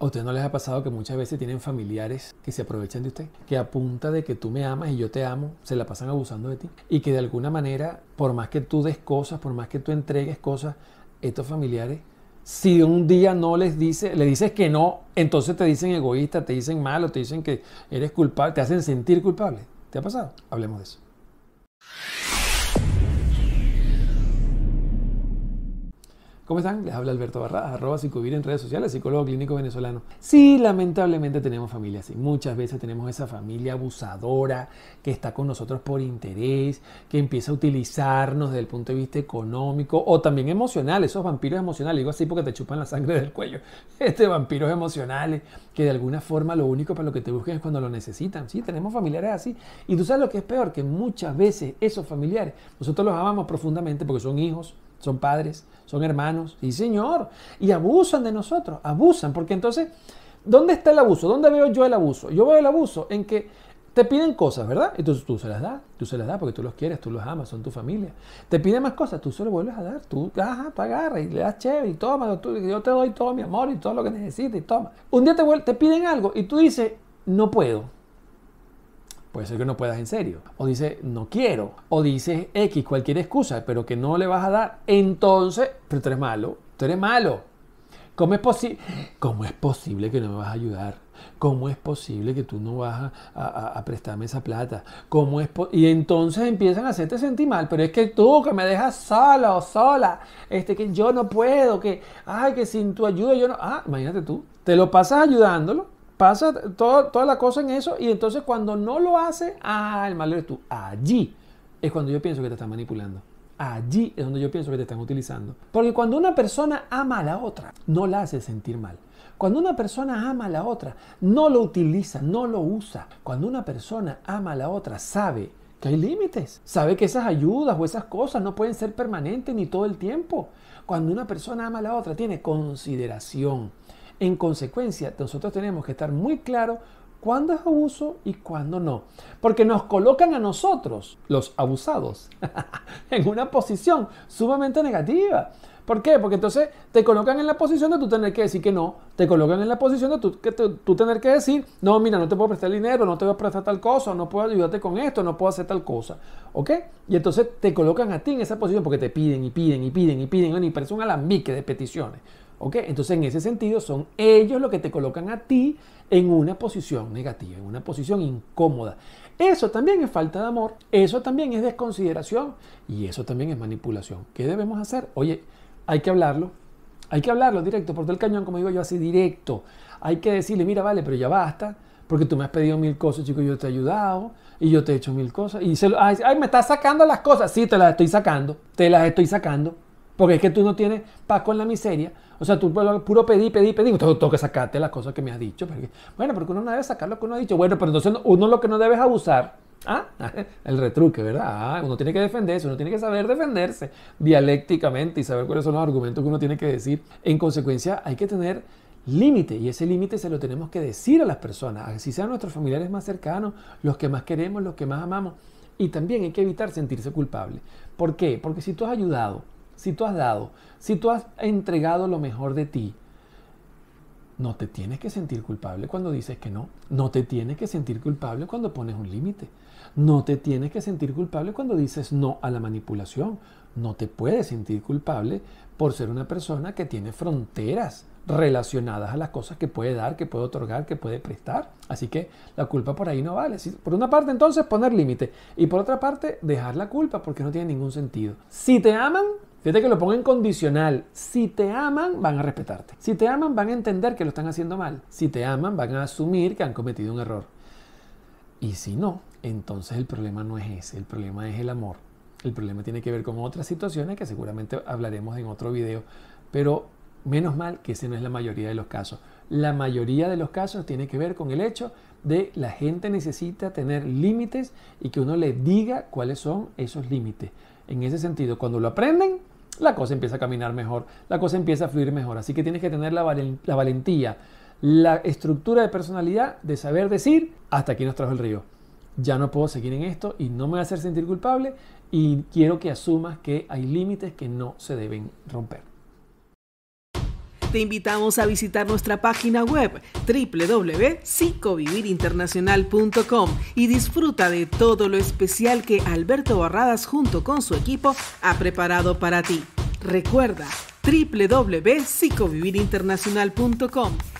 ¿A usted no les ha pasado que muchas veces tienen familiares que se aprovechan de usted? Que a punta de que tú me amas y yo te amo, se la pasan abusando de ti. Y que de alguna manera, por más que tú des cosas, por más que tú entregues cosas, estos familiares, si un día no les dice, le dices que no, entonces te dicen egoísta, te dicen malo, te dicen que eres culpable, te hacen sentir culpable. ¿Te ha pasado? Hablemos de eso. ¿Cómo están? Les habla Alberto Barra, arroba psicovir en redes sociales, psicólogo clínico venezolano. Sí, lamentablemente tenemos familia así. Muchas veces tenemos esa familia abusadora que está con nosotros por interés, que empieza a utilizarnos desde el punto de vista económico o también emocional, esos vampiros emocionales. Digo así porque te chupan la sangre del cuello. Este vampiros emocionales que de alguna forma lo único para lo que te buscan es cuando lo necesitan. Sí, tenemos familiares así. Y tú sabes lo que es peor, que muchas veces esos familiares, nosotros los amamos profundamente porque son hijos, son padres, son hermanos, sí señor, y abusan de nosotros, abusan, porque entonces, ¿dónde está el abuso? ¿Dónde veo yo el abuso? Yo veo el abuso en que te piden cosas, ¿verdad? Entonces tú se las das, tú se las das porque tú los quieres, tú los amas, son tu familia. Te piden más cosas, tú se lo vuelves a dar, tú, ajá, tú agarras y le das chévere y toma, yo te doy todo mi amor y todo lo que necesites y toma. Un día te, te piden algo y tú dices, no puedo Puede ser que no puedas en serio. O dice, no quiero. O dices X, cualquier excusa, pero que no le vas a dar. Entonces, pero tú eres malo. Tú eres malo. ¿Cómo es, ¿Cómo es posible que no me vas a ayudar? ¿Cómo es posible que tú no vas a, prestarme esa plata? ¿Cómo es y entonces empiezan a hacerte sentir mal, pero es que tú que me dejas sola o sola, este, que yo no puedo, que, ay, que sin tu ayuda yo no... Ah, imagínate tú, te lo pasas ayudándolo pasa toda la cosa en eso y entonces cuando no lo hace, ah, el malo eres tú. Allí es cuando yo pienso que te están manipulando. Allí es donde yo pienso que te están utilizando. Porque cuando una persona ama a la otra, no la hace sentir mal. Cuando una persona ama a la otra, no lo utiliza, no lo usa. Cuando una persona ama a la otra, sabe que hay límites. Sabe que esas ayudas o esas cosas no pueden ser permanentes ni todo el tiempo. Cuando una persona ama a la otra, tiene consideración. En consecuencia, nosotros tenemos que estar muy claros cuándo es abuso y cuándo no. Porque nos colocan a nosotros, los abusados, en una posición sumamente negativa. ¿Por qué? Porque entonces te colocan en la posición de tú tener que decir que no, te colocan en la posición de tú, que tú tener que decir, no, mira, no te puedo prestar dinero, no te voy a prestar tal cosa, no puedo ayudarte con esto, no puedo hacer tal cosa. ¿Ok? Y entonces te colocan a ti en esa posición porque te piden y piden y piden y piden, y parece un alambique de peticiones. ¿Ok? Entonces, en ese sentido, son ellos los que te colocan a ti en una posición negativa, en una posición incómoda. Eso también es falta de amor, eso también es desconsideración y eso también es manipulación. ¿Qué debemos hacer? Oye, hay que hablarlo, hay que hablarlo directo, por el cañón, como digo yo, así directo. Hay que decirle, mira, vale, pero ya basta, porque tú me has pedido mil cosas, chicos, yo te he ayudado y yo te he hecho mil cosas. Y se ay, ay, me estás sacando las cosas. Sí, te las estoy sacando, te las estoy sacando. Porque es que tú no tienes paz con la miseria. O sea, tú puro pedí, pedí, pedí. Tengo, que sacarte las cosas que me has dicho. bueno, porque uno no debe sacar lo que uno ha dicho. Bueno, pero entonces uno lo que no debe es abusar. ¿Ah? El retruque, ¿verdad? Ah, uno tiene que defenderse, uno tiene que saber defenderse dialécticamente y saber cuáles son los argumentos que uno tiene que decir. En consecuencia, hay que tener límite y ese límite se lo tenemos que decir a las personas, así sean nuestros familiares más cercanos, los que más queremos, los que más amamos. Y también hay que evitar sentirse culpable. ¿Por qué? Porque si tú has ayudado, si tú has dado, si tú has entregado lo mejor de ti, no te tienes que sentir culpable cuando dices que no. No te tienes que sentir culpable cuando pones un límite. No te tienes que sentir culpable cuando dices no a la manipulación. No te puedes sentir culpable por ser una persona que tiene fronteras relacionadas a las cosas que puede dar, que puede otorgar, que puede prestar. Así que la culpa por ahí no vale. Por una parte entonces poner límite y por otra parte dejar la culpa porque no tiene ningún sentido. Si te aman, Fíjate que lo pongo en condicional. Si te aman, van a respetarte. Si te aman, van a entender que lo están haciendo mal. Si te aman, van a asumir que han cometido un error. Y si no, entonces el problema no es ese, el problema es el amor. El problema tiene que ver con otras situaciones que seguramente hablaremos en otro video. Pero menos mal que ese no es la mayoría de los casos. La mayoría de los casos tiene que ver con el hecho de la gente necesita tener límites y que uno le diga cuáles son esos límites. En ese sentido, cuando lo aprenden, la cosa empieza a caminar mejor, la cosa empieza a fluir mejor. Así que tienes que tener la, valentía, la estructura de personalidad de saber decir, hasta aquí nos trajo el río. Ya no puedo seguir en esto y no me voy a hacer sentir culpable y quiero que asumas que hay límites que no se deben romper. Te invitamos a visitar nuestra página web www.psicovivirinternacional.com y disfruta de todo lo especial que Alberto Barradas junto con su equipo ha preparado para ti. Recuerda www.psicovivirinternacional.com